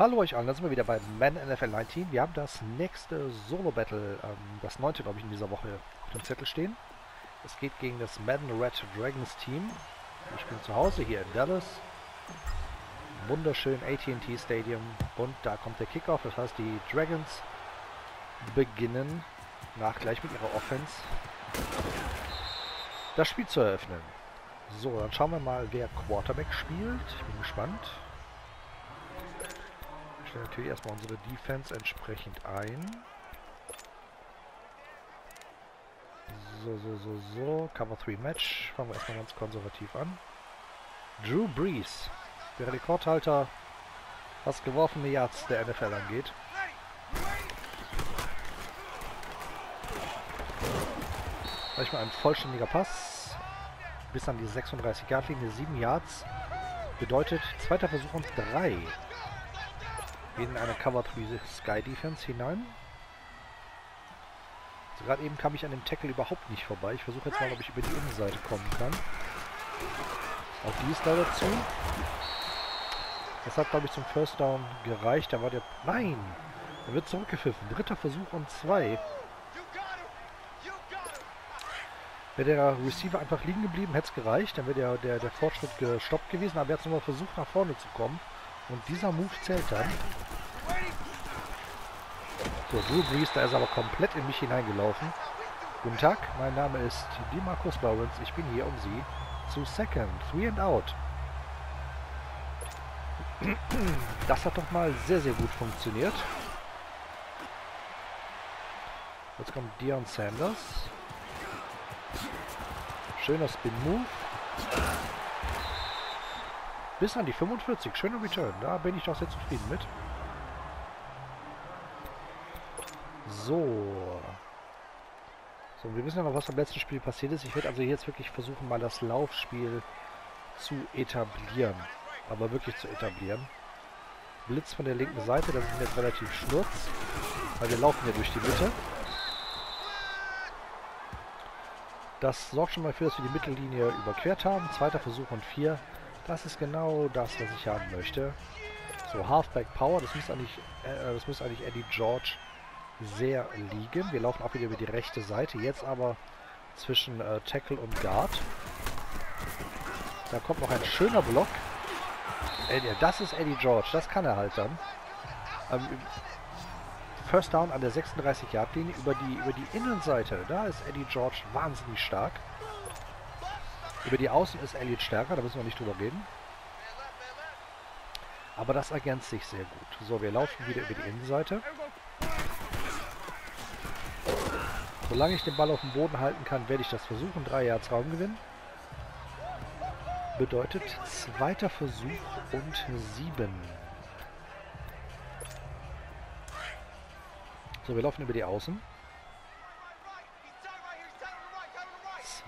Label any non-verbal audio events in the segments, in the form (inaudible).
Hallo euch allen, da sind wir wieder bei Man NFL 19. Wir haben das nächste Solo-Battle, ähm, das neunte glaube ich in dieser Woche, auf dem Zettel stehen. Es geht gegen das Madden Red Dragons Team. Wir spielen zu Hause hier in Dallas. Wunderschön AT&T Stadium. Und da kommt der Kickoff, das heißt die Dragons beginnen nach gleich mit ihrer Offense das Spiel zu eröffnen. So, dann schauen wir mal, wer Quarterback spielt. Ich bin gespannt stellen natürlich erstmal unsere Defense entsprechend ein. So, so, so, so. Cover 3 Match. Fangen wir erstmal ganz konservativ an. Drew Brees. Der Rekordhalter, was geworfene Yards der NFL angeht. Gleich mal ein vollständiger Pass. Bis an die 36 Yard Linie, 7 Yards. Bedeutet zweiter Versuch und 3 in eine Cover 3 Sky Defense hinein. Also gerade eben kam ich an dem Tackle überhaupt nicht vorbei. Ich versuche jetzt mal, ob ich über die Innenseite kommen kann. Auch die ist leider zu. Das hat, glaube ich, zum First Down gereicht. Da war der... Nein! Er wird zurückgepfiffen. Dritter Versuch und zwei. Wäre der Receiver einfach liegen geblieben, hätte es gereicht. Dann wäre der, der, der Fortschritt gestoppt gewesen. Aber er hat nochmal versucht, nach vorne zu kommen. Und dieser Move zählt dann. So, Drew Brees, da ist aber komplett in mich hineingelaufen. Guten Tag, mein Name ist Demarcus Lawrence. Ich bin hier, um Sie zu Second, Three and Out. Das hat doch mal sehr, sehr gut funktioniert. Jetzt kommt Dion Sanders. Schöner Spin-Move. Bis an die 45. Schöner Return. Da bin ich doch sehr zufrieden mit. So. So, wir wissen ja noch, was beim letzten Spiel passiert ist. Ich werde also jetzt wirklich versuchen, mal das Laufspiel zu etablieren. Aber wirklich zu etablieren. Blitz von der linken Seite, das ist mir jetzt relativ schnurz. Weil wir laufen ja durch die Mitte. Das sorgt schon mal dafür, dass wir die Mittellinie überquert haben. Zweiter Versuch und vier. Das ist genau das, was ich haben möchte. So, Halfback Power, das muss eigentlich, äh, das muss eigentlich Eddie George sehr liegen. Wir laufen auch wieder über die rechte Seite, jetzt aber zwischen äh, Tackle und Guard. Da kommt noch ein schöner Block. Eddie, das ist Eddie George, das kann er halt dann. Ähm, First Down an der 36-Yard-Linie über die, über die Innenseite. Da ist Eddie George wahnsinnig stark. Über die Außen ist Elliot stärker, da müssen wir nicht drüber reden. Aber das ergänzt sich sehr gut. So, wir laufen wieder über die Innenseite. Solange ich den Ball auf dem Boden halten kann, werde ich das versuchen. Drei Yards Raumgewinn. Bedeutet zweiter Versuch und sieben. So, wir laufen über die Außen.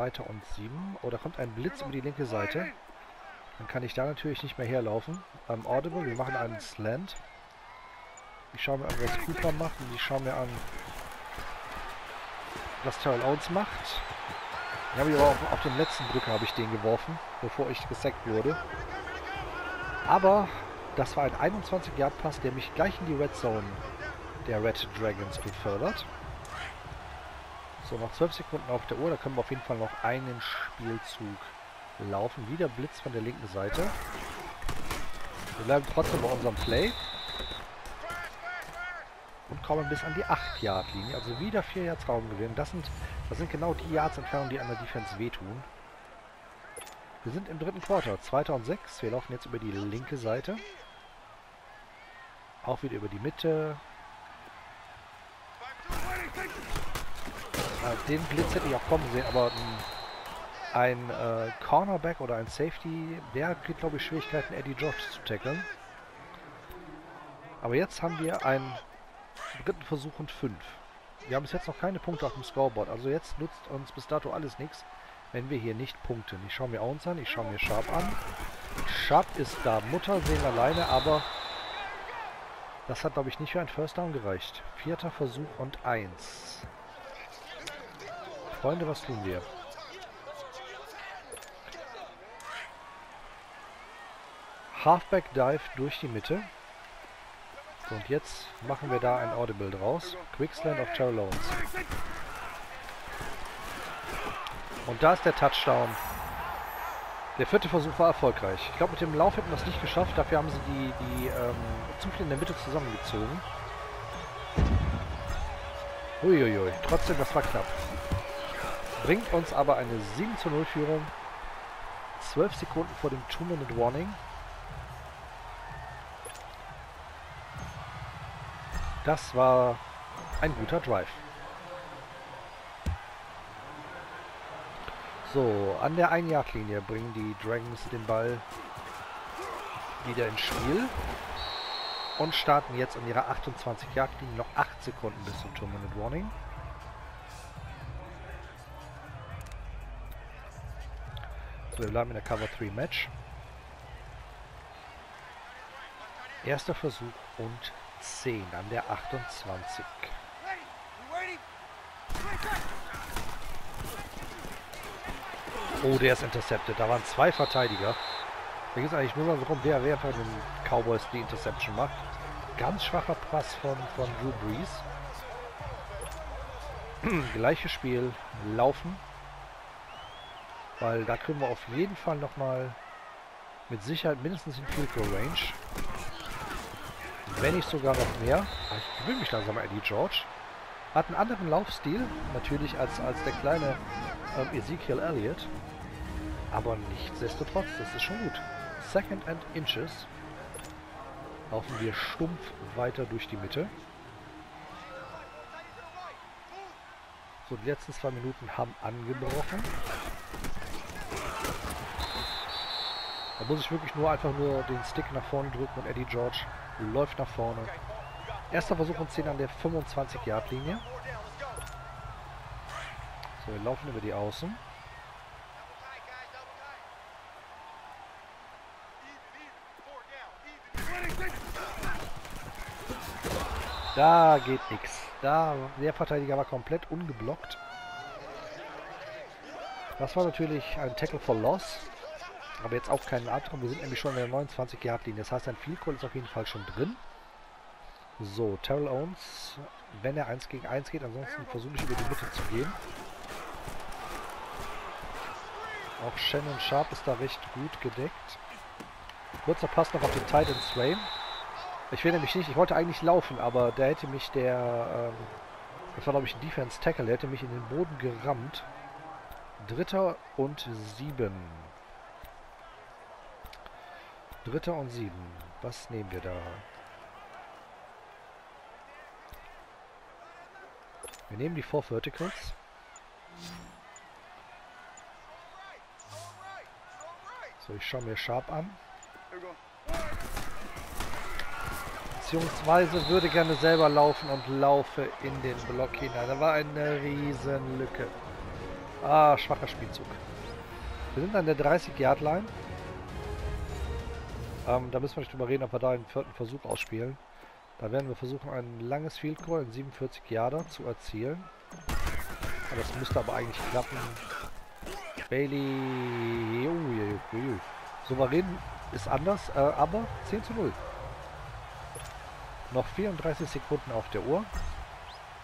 Zweiter und sieben. Oh, da kommt ein Blitz über die linke Seite. Dann kann ich da natürlich nicht mehr herlaufen. Ähm, Audible, wir machen einen Slant. Ich schaue mir an, was Cooper macht und ich schaue mir an, was Terrell Owens macht. Den habe aber auch auf den letzten Drücker habe ich den geworfen, bevor ich gesackt wurde. Aber das war ein 21 Yard Pass, der mich gleich in die Red Zone der Red Dragons befördert. So, noch 12 Sekunden auf der Uhr. Da können wir auf jeden Fall noch einen Spielzug laufen. Wieder Blitz von der linken Seite. Wir bleiben trotzdem bei unserem Play. Und kommen bis an die 8-Yard-Linie. Also wieder 4 Yards Raumgewinn. Das sind, das sind genau die Yards Entfernung, die an der Defense wehtun. Wir sind im dritten Quarter. 2. und 6. Wir laufen jetzt über die linke Seite. Auch wieder über die Mitte. Den Blitz hätte ich auch kommen sehen, aber ein, ein äh, Cornerback oder ein Safety, der kriegt, glaube ich, Schwierigkeiten, Eddie George zu tackeln. Aber jetzt haben wir einen dritten Versuch und fünf. Wir haben bis jetzt noch keine Punkte auf dem Scoreboard. Also jetzt nutzt uns bis dato alles nichts, wenn wir hier nicht punkten. Ich schaue mir uns an, ich schaue mir Sharp an. Sharp ist da Muttersehen alleine, aber das hat, glaube ich, nicht für ein First Down gereicht. Vierter Versuch und eins. Freunde, was tun wir? Halfback Dive durch die Mitte. Und jetzt machen wir da ein Audible draus. Quicksland of Terrell Owens. Und da ist der Touchdown. Der vierte Versuch war erfolgreich. Ich glaube, mit dem Lauf hätten wir es nicht geschafft. Dafür haben sie die, die ähm, zu viel in der Mitte zusammengezogen. Uiuiui. Trotzdem, das war knapp. Bringt uns aber eine 7 zu 0 Führung. 12 Sekunden vor dem 2-Minute Warning. Das war ein guter Drive. So, an der 1-Yard-Linie bringen die Dragons den Ball wieder ins Spiel und starten jetzt an ihrer 28-Yard-Linie noch 8 Sekunden bis zum 2-Minute Warning. Wir bleiben in der Cover 3 Match. Erster Versuch und 10 an der 28. Oh, der ist intercepted. Da waren zwei Verteidiger. Da geht es eigentlich nur mal darum, wer, wer von den Cowboys die Interception macht. Ganz schwacher Pass von, von Drew Brees. (clears throat) Gleiches Spiel. Laufen. Weil da können wir auf jeden Fall nochmal mit Sicherheit mindestens in Field Goal Range. Wenn nicht sogar noch mehr. Ich gewöhne mich langsam an Eddie George. Hat einen anderen Laufstil, natürlich als, als der kleine ähm, Ezekiel Elliott. Aber nichtsdestotrotz, das ist schon gut. Second and Inches. Laufen wir stumpf weiter durch die Mitte. So, die letzten zwei Minuten haben angebrochen. Da muss ich wirklich nur einfach nur den Stick nach vorne drücken und Eddie George läuft nach vorne. Erster Versuch und 10 an der 25-Yard-Linie. So, wir laufen über die Außen. Da geht nichts. Da, der Verteidiger war komplett ungeblockt. Das war natürlich ein Tackle for Loss. Aber jetzt auch keinen Albtraum. Wir sind nämlich schon in der 29 Yard Linie. Das heißt, ein Field ist auf jeden Fall schon drin. So, Terrell Owens, wenn er 1 gegen 1 geht, ansonsten versuche ich über die Mitte zu gehen. Auch Shannon Sharp ist da recht gut gedeckt. Kurzer Pass noch auf den Titan Swain. Ich will nämlich nicht, ich wollte eigentlich laufen, aber da hätte mich der, ähm, das war glaube ich ein Defense Tackle, der hätte mich in den Boden gerammt. Dritter und sieben. Dritter und sieben. Was nehmen wir da? Wir nehmen die Four Verticals. So, ich schaue mir Sharp an. Beziehungsweise würde gerne selber laufen und laufe in den Block hinein. Da war eine riesen Lücke. Ah, schwacher Spielzug. Wir sind an der 30-Yard-Line. Ähm, da müssen wir nicht drüber reden, ob wir da einen vierten Versuch ausspielen. Da werden wir versuchen, ein langes Field Goal in 47 Yarder zu erzielen. Das müsste aber eigentlich klappen. Bailey... Souverän ist anders, äh, aber 10 zu 0. Noch 34 Sekunden auf der Uhr.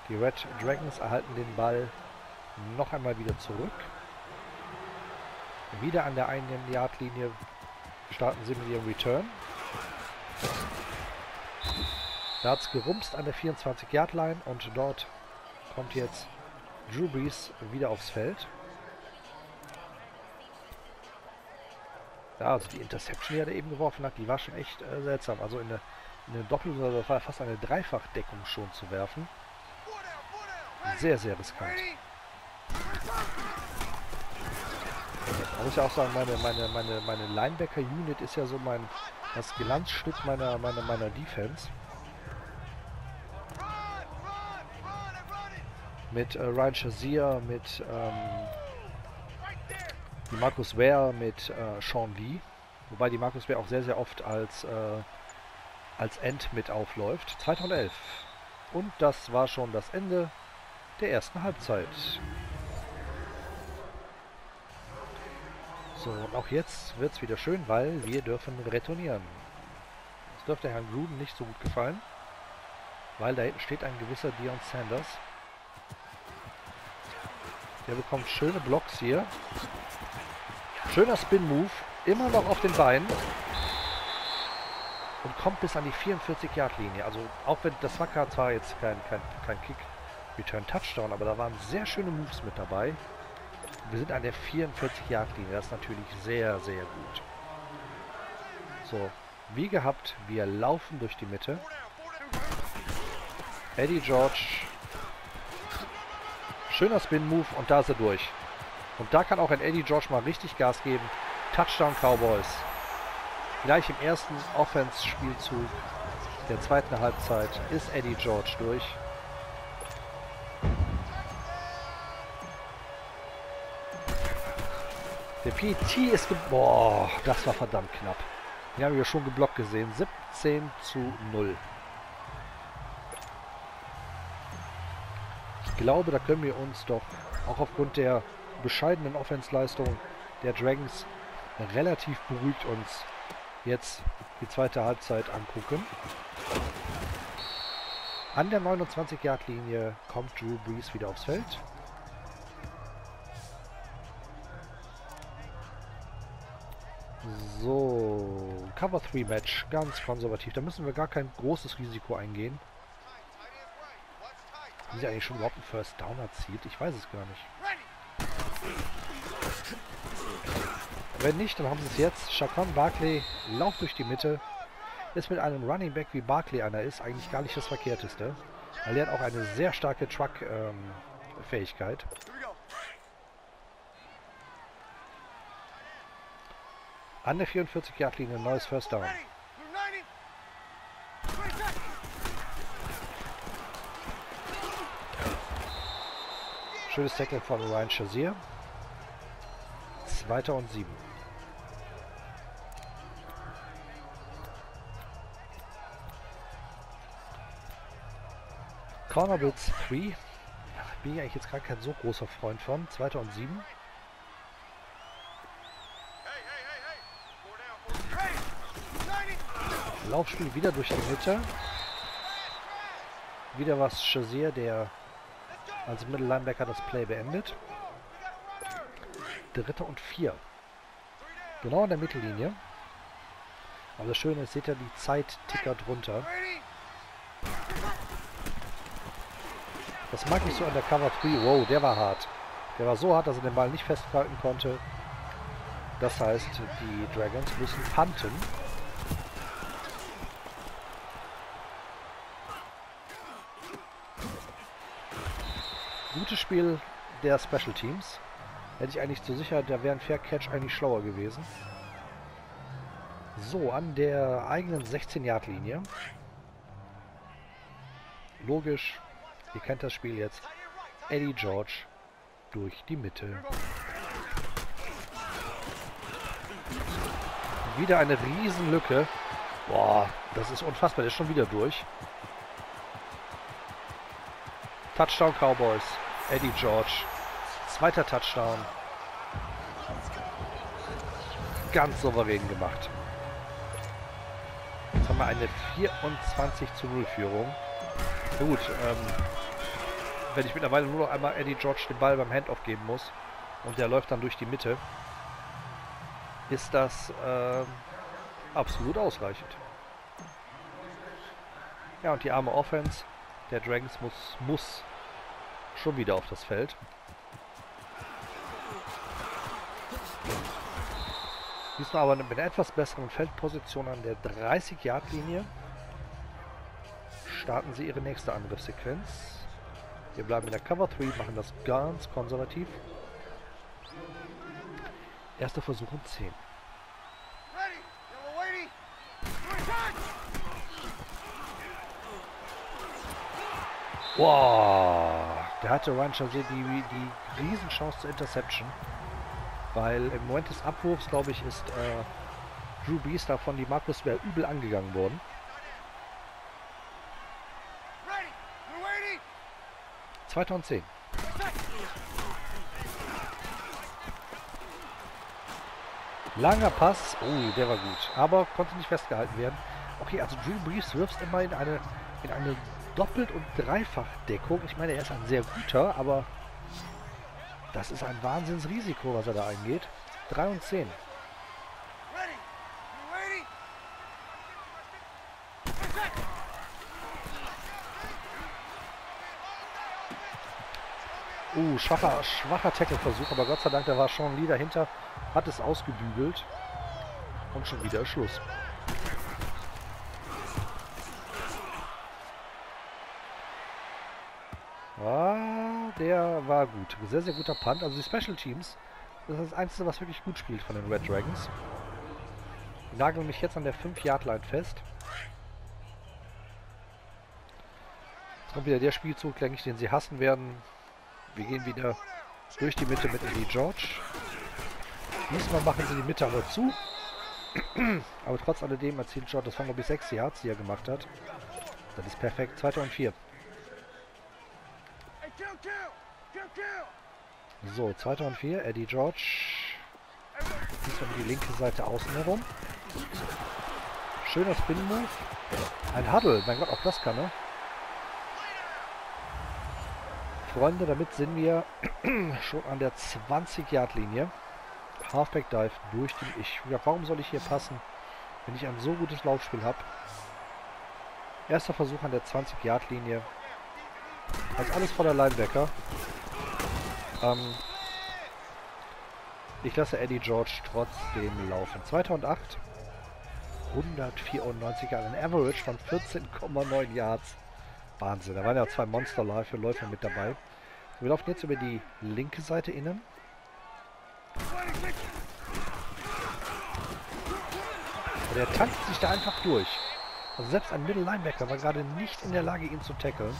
Die Red Dragons erhalten den Ball noch einmal wieder zurück. Wieder an der einen Yard Linie starten sie mit ihrem Return. Da hat es gerumst an der 24-Yard-Line und dort kommt jetzt Drew Brees wieder aufs Feld. Ja, also die Interception, die er eben geworfen hat, die war schon echt äh, seltsam. Also in eine, in eine Doppel- oder fast eine Dreifachdeckung schon zu werfen. Sehr, sehr riskant. Man muss ja auch sagen, meine, meine, meine, meine Linebacker-Unit ist ja so mein das Glanzstück meiner, meiner, meiner Defense. mit äh, Ryan Shazier, mit ähm, Markus Ware, mit äh, Sean Lee. Wobei die Markus Ware auch sehr, sehr oft als, äh, als End mit aufläuft. 2011. Und das war schon das Ende der ersten Halbzeit. So, und auch jetzt wird es wieder schön, weil wir dürfen retournieren. Das dürfte Herrn Gruden nicht so gut gefallen. weil da hinten steht ein gewisser Dion Sanders. Der bekommt schöne Blocks hier. Schöner Spin-Move. Immer noch auf den Beinen. Und kommt bis an die 44-Yard-Linie. Also auch wenn das war zwar jetzt kein, kein, kein Kick-Return-Touchdown, aber da waren sehr schöne Moves mit dabei. Wir sind an der 44-Yard-Linie. Das ist natürlich sehr, sehr gut. So, wie gehabt, wir laufen durch die Mitte. Eddie George. Schöner Spin-Move und da ist er durch. Und da kann auch ein Eddie George mal richtig Gas geben. Touchdown Cowboys. Gleich im ersten Offense-Spielzug der zweiten Halbzeit ist Eddie George durch. Der PT ist... Boah, das war verdammt knapp. Den haben wir schon geblockt gesehen. 17 zu 0. Ich glaube, da können wir uns doch auch aufgrund der bescheidenen Offensleistung der Dragons relativ beruhigt uns jetzt die zweite Halbzeit angucken. An der 29-Yard-Linie kommt Drew Brees wieder aufs Feld. So, Cover 3 Match, ganz konservativ. Da müssen wir gar kein großes Risiko eingehen. Wie sie eigentlich schon überhaupt einen First Down erzielt, ich weiß es gar nicht. Wenn nicht, dann haben sie es jetzt. Chacon Barkley lauft durch die Mitte. Ist mit einem Running Back wie Barkley einer ist, eigentlich gar nicht das Verkehrteste. Er hat auch eine sehr starke Truck-Fähigkeit. Ähm, An der 44-Yard-Linie, neues First Down. Schönes Tackle von Ryan Shazier. Zweiter und sieben. Corner Blitz 3. Bin ich eigentlich jetzt gar kein so großer Freund von. Zweiter und sieben. Laufspiel wieder durch die Mitte. Wieder was Shazier, der als Mittellinebacker das Play beendet. Dritter und vier. Genau an der Mittellinie. Aber das Schöne ist, seht ihr, die Zeit tickert runter. Das mag ich so an der Cover 3. Wow, der war hart. Der war so hart, dass er den Ball nicht festhalten konnte. Das heißt, die Dragons müssen punten. Gutes Spiel der Special Teams. Hätte ich eigentlich zu sicher, da wäre ein Fair Catch eigentlich schlauer gewesen. So, an der eigenen 16-Yard-Linie. Logisch, ihr kennt das Spiel jetzt. Eddie George durch die Mitte. Wieder eine Riesenlücke. Boah, das ist unfassbar. Der ist schon wieder durch. Touchdown Cowboys. Eddie George. Zweiter Touchdown. Ganz souverän gemacht. Jetzt haben wir eine 24 zu 0 Führung. Gut, ähm, wenn ich mittlerweile nur noch einmal Eddie George den Ball beim Handoff geben muss und der läuft dann durch die Mitte, ist das ähm, absolut ausreichend. Ja, und die arme Offense der Dragons muss, muss schon wieder auf das Feld. Diesmal aber mit einer etwas besseren Feldposition an der 30-Yard-Linie. Starten sie ihre nächste Angriffssequenz. Wir bleiben in der Cover 3, machen das ganz konservativ. Erster Versuch um 10. Wow, der hatte Ryan Chazier die, die Riesenchance zur Interception. Weil im Moment des Abwurfs, glaube ich, ist äh, Drew Brees da von die Markus wäre übel angegangen worden. Zweiter und zehn. Langer Pass. Oh, der war gut. Aber konnte nicht festgehalten werden. Okay, also Drew Brees wirft immer in eine, in eine Doppelt- und Dreifach-Deckung. Ich meine, er ist ein sehr guter, aber das ist ein Wahnsinnsrisiko, was er da eingeht. 3 und 10. Uh, schwacher, schwacher Tackle-Versuch, aber Gott sei Dank, da war Sean Lee dahinter, hat es ausgebügelt. Und schon wieder Schluss. Ah, der war gut. Sehr, sehr guter Punt. Also die Special Teams, das ist das Einzige, was wirklich gut spielt von den Red Dragons. Die nageln mich jetzt an der 5-Yard-Line fest. Jetzt kommt wieder der Spielzug, denke ich, den sie hassen werden. Wir gehen wieder durch die Mitte mit Eddie George. Diesmal machen sie die Mitte aber zu. (clears throat) aber trotz alledem erzielt George, das glaube ich 6 Yards, die er gemacht hat. Das ist perfekt. 2. und 4. So, 2. und 4. Eddie George. Diesmal die linke Seite außen herum. Schöner Spin-Move. Ein Huddle. Mein Gott, auch das kann er. Freunde, damit sind wir (clears throat) schon an der 20-Yard-Linie. Halfback Dive durch den... Ich, ja, warum soll ich hier passen, wenn ich ein so gutes Laufspiel habe? Erster Versuch an der 20-Yard-Linie. Ist alles voller Linebacker. Ähm, ich lasse Eddie George trotzdem laufen. 2008. 194 Jahre. Ein Average von 14,9 Yards. Wahnsinn. Da waren ja zwei Monster-Läufe Läufer mit dabei. Wir laufen jetzt über die linke Seite innen. Und er tankt sich da einfach durch. Also selbst ein Middle Linebacker war gerade nicht in der Lage, ihn zu tackeln.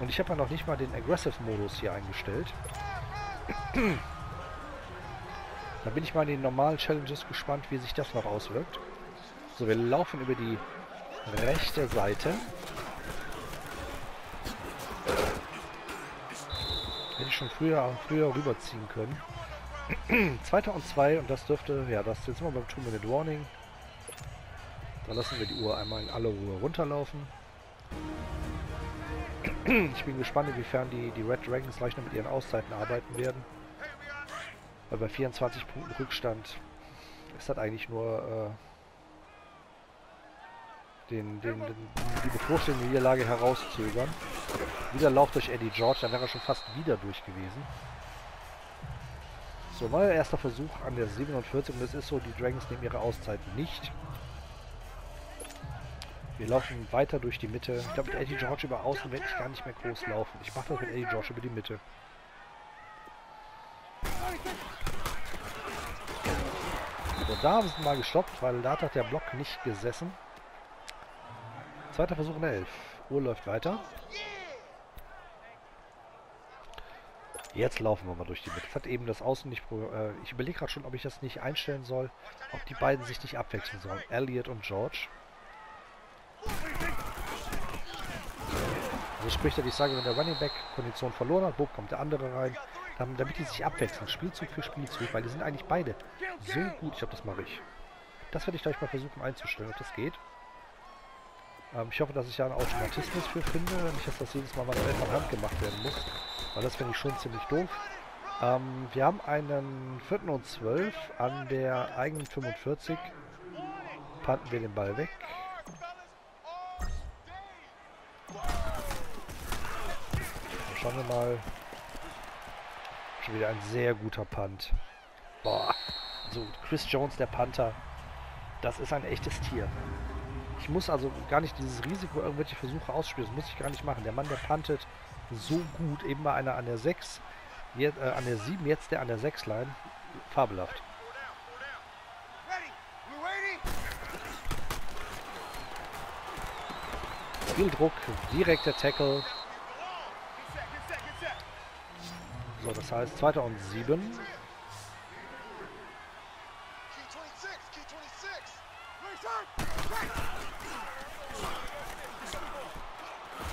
Und ich habe ja noch nicht mal den Aggressive-Modus hier eingestellt. da bin ich mal in den normalen Challenges gespannt, wie sich das noch auswirkt. So, wir laufen über die rechte Seite. Hätte ich schon früher, früher rüberziehen können. (clears throat) Zweiter und zwei und das dürfte, ja, das jetzt wir beim 2-Minute Warning. Da lassen wir die Uhr einmal in aller Ruhe runterlaufen. Ich bin gespannt, inwiefern die, die Red Dragons gleich noch mit ihren Auszeiten arbeiten werden. Weil bei 24 Punkten Rückstand ist das eigentlich nur äh, den, den, den, die bevorstehende Niederlage herauszögern. Wieder Lauf durch Eddie George, dann wäre er schon fast wieder durch gewesen. So, neuer erster Versuch an der 47 und es ist so, die Dragons nehmen ihre Auszeit nicht. Wir laufen weiter durch die Mitte. Ich glaube, mit Eddie George über Außen werde ich gar nicht mehr groß laufen. Ich mache das mit Eddie George über die Mitte. So, da haben sie mal gestoppt, weil da hat der Block nicht gesessen. Zweiter Versuch in der 11. Uhr läuft weiter. Jetzt laufen wir mal durch die Mitte. Hat eben das Außen nicht... Äh, ich überlege gerade schon, ob ich das nicht einstellen soll. Ob die beiden sich nicht abwechseln sollen. Elliot und George. Also sprich, dass ich sage, wenn der Running Back Kondition verloren hat, wo kommt der andere rein, damit die sich abwechseln, Spielzug für Spielzug, weil die sind eigentlich beide so gut. Ich glaube, das mache ich. Das werde ich gleich mal versuchen einzustellen, ob das geht. Ähm, ich hoffe, dass ich da einen Automatismus für finde, nicht, dass das jedes Mal manuell von Hand gemacht werden muss, weil das finde ich schon ziemlich doof. Ähm, wir haben einen 4. und 12 an der eigenen 45. Panten wir den Ball weg. Schauen wir mal. Schon wieder ein sehr guter Punt. Boah. So, Chris Jones, der Panther. Das ist ein echtes Tier. Ich muss also gar nicht dieses Risiko, irgendwelche Versuche ausspielen. Das muss ich gar nicht machen. Der Mann, der puntet so gut. Eben mal einer an der 6, jetzt, äh, an der 7, jetzt der an der 6-Line. Fabelhaft. Viel Druck, direkter Tackle. So, das heißt 2. und 7.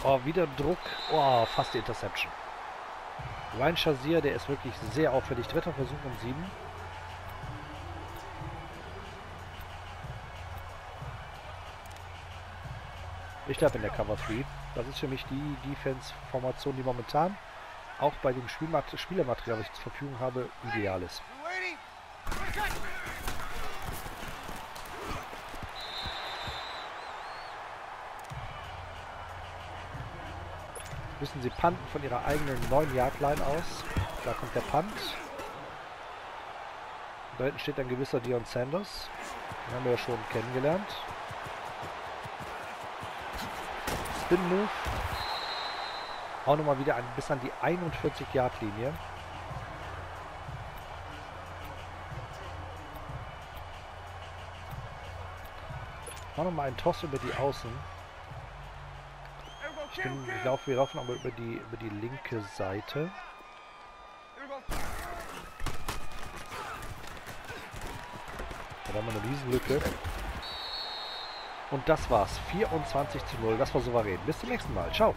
Oh, wieder Druck. Oh, fast die Interception. Ryan Shazier, der ist wirklich sehr auffällig. Dritter Versuch und 7. Ich bleibe in der Cover 3. Das ist für mich die Defense-Formation, die momentan auch bei dem Spielmat Spielermaterial, was ich zur Verfügung habe, ideal ist. Müssen sie punten von ihrer eigenen 9-Yard-Line aus. Da kommt der Punt. Da hinten steht ein gewisser Dion Sanders. Den haben wir ja schon kennengelernt. Spin Move. Auch nochmal wieder ein, bis an die 41-Yard-Linie. Auch nochmal ein Toss über die Außen. Ich, bin, ich laufe, wir laufen aber über die, über die linke Seite. Da haben wir eine Riesenlücke. Und das war's. 24 zu 0. Das war souverän. Bis zum nächsten Mal. Ciao.